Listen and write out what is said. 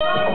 you